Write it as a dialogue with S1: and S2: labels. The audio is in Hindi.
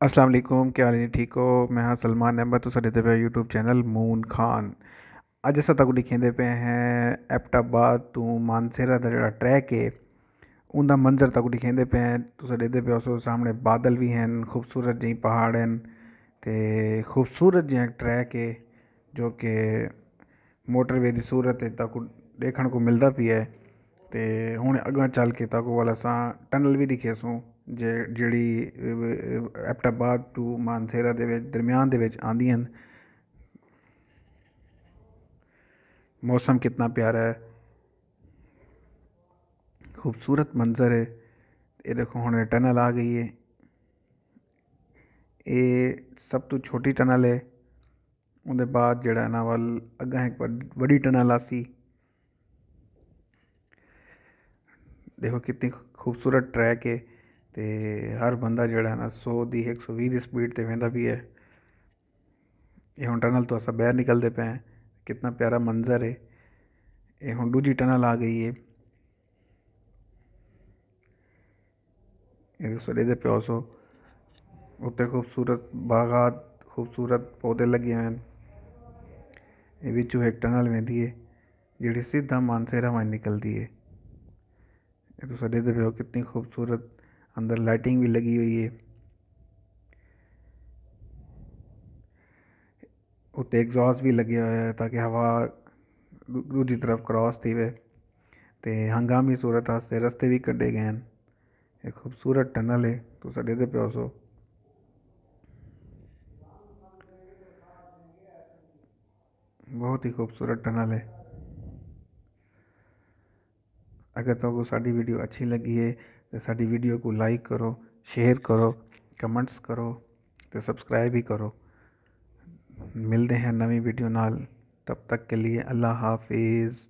S1: अस्सलाम वालेकुम, क्या हाल ठीक हो? मैं हाँ सलमान अहमद तो सदे पे यूट्यूब चैनल मून खान। अज असा तक लिखेंदे पे हैं एपटाबाद तू मानसेरा का जोड़ा ट्रैक है उनका मंजर तक लिखेंदे पे हैं। तो देखते पे उस सामने बादल भी हैं, खूबसूरत जी पहाड़ हैं तो खूबसूरत जी ट्रैक है, जो कि मोटरवे की सूरत तक देखने को मिलता भी है। तो हूँ अगर चल के तक वाल असा टनल भी दिखेसूँ, जे जड़ी ਐਪਟਾਬਾਦ ਟੂ ਮਾਨਸੇਰਾ ਦੇ ਵਿੱਚ, ਦਰਮਿਆਨ ਦੇ ਵਿੱਚ ਆਉਂਦੀਆਂ ਹਨ। ਮੌਸਮ ਕਿੰਨਾ ਪਿਆਰਾ ਹੈ। ਖੂਬਸੂਰਤ ਮੰਜ਼ਰ ਹੈ। ਇਹ ਦੇਖੋ, ਹੁਣ ਟਨਲ ਆ ਗਈ ਹੈ। ਇਹ ਸਭ ਤੋਂ ਛੋਟੀ ਟਨਲ ਹੈ। ਉਹਦੇ ਬਾਅਦ ਜਿਹੜਾ ਇਹਨਾਂ ਵੱਲ ਅੱਗਾ ਇੱਕ ਵੱਡੀ ਟਨਲ ਆ ਸੀ। ਦੇਖੋ, ਕਿੰਨੀ ਖੂਬਸੂਰਤ ਟਰੈਕ ਹੈ। तो हर बंदा जड़ा ना सौ की एक सौ की स्पीड से वेंदा भी है ये हूँ टनल तो अस बहर निकलते पे हैं कितना प्यारा मंजर है ये हूँ दूजी टनल आ गई है ये सो पे सो उत्ते खूबसूरत बागात खूबसूरत पौधे लगे हुए ये बिचू एक टनल वेंदी है जी सीधा मानसेरा में निकलती है ये तो देखते पे कितनी खूबसूरत अंदर लाइटिंग भी लगी हुई है। उत्ते एग्जॉस्ट भी लगे हुए हैं ताकि हवा दूसरी तरफ़ क्रॉस थी वे। तो हंगामी सूरत वास्ते रस्ते भी कड्ढे गए हैं। एक खूबसूरत टनल है। तो ॾिसंदे पियो सो। बहुत ही खूबसूरत टनल है। अगर तो साड़ी वीडियो अच्छी लगी है तो साड़ी वीडियो को लाइक करो, शेयर करो, कमेंट्स करो तो सब्सक्राइब भी करो। मिलते हैं नवी वीडियो नाल, तब तक के लिए अल्लाह हाफिज़।